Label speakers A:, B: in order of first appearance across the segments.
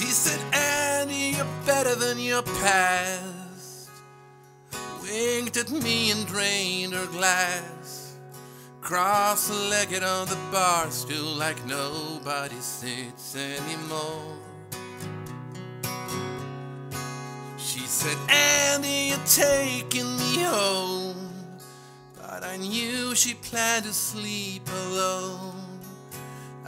A: She said, Andy, you're better than your past. Winked at me and drained her glass. Cross-legged on the bar stool like nobody sits anymore. She said, Andy, you're taking me home. But I knew she planned to sleep alone.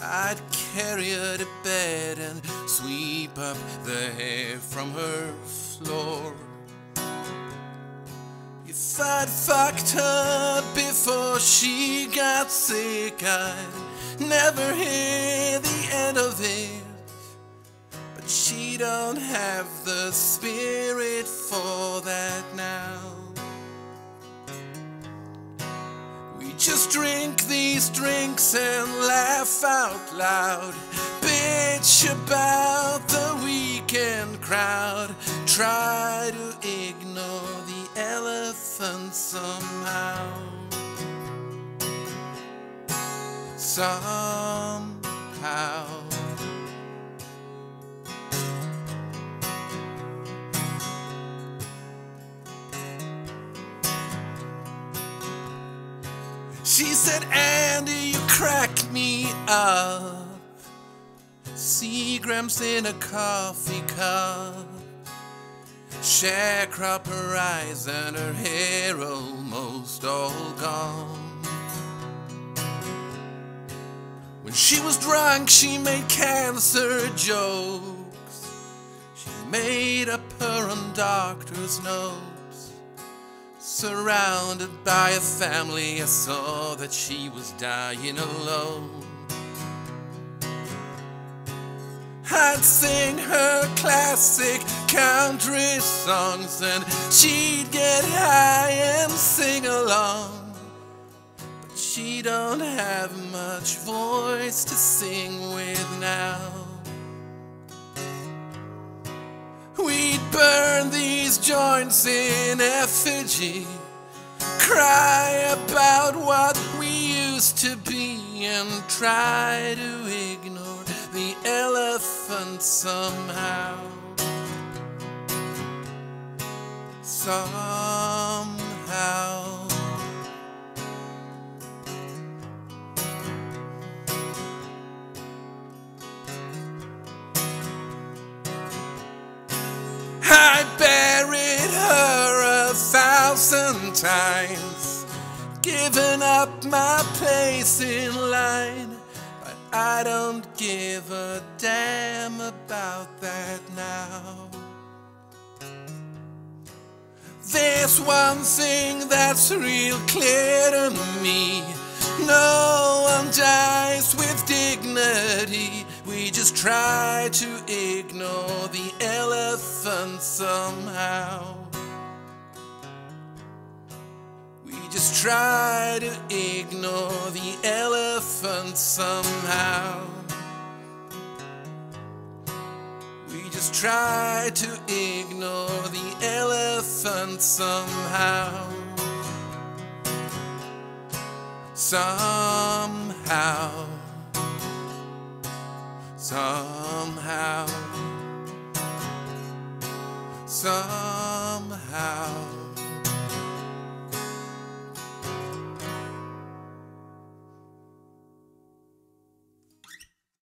A: I'd carry her to bed and sweep up the hair from her floor. If I'd fucked her before she got sick, I'd never hear the end of it. But she don't have the spirit for these drinks and laugh out loud. Bitch about the weekend crowd. Try to ignore the elephant somehow. Somehow. She said, Andy, you crack me up. Seagrams in a coffee cup. Sharecropper eyes and her hair almost all gone. When she was drunk, she made cancer jokes. She made up her own doctor's notes. Surrounded by a family, I saw that she was dying alone. I'd sing her classic country songs and she'd get high and sing along. But she don't have much voice to sing with now. We'd burn these joints in effigy, cry about what we used to be, and try to ignore the elephant somehow. Somehow. Thousand times, given up my place in line. But I don't give a damn about that now. There's one thing that's real clear to me. No one dies with dignity. We just try to ignore the elephant somehow. Just try to ignore the elephant somehow. We just try to ignore the elephant somehow. Somehow. Somehow. Somehow.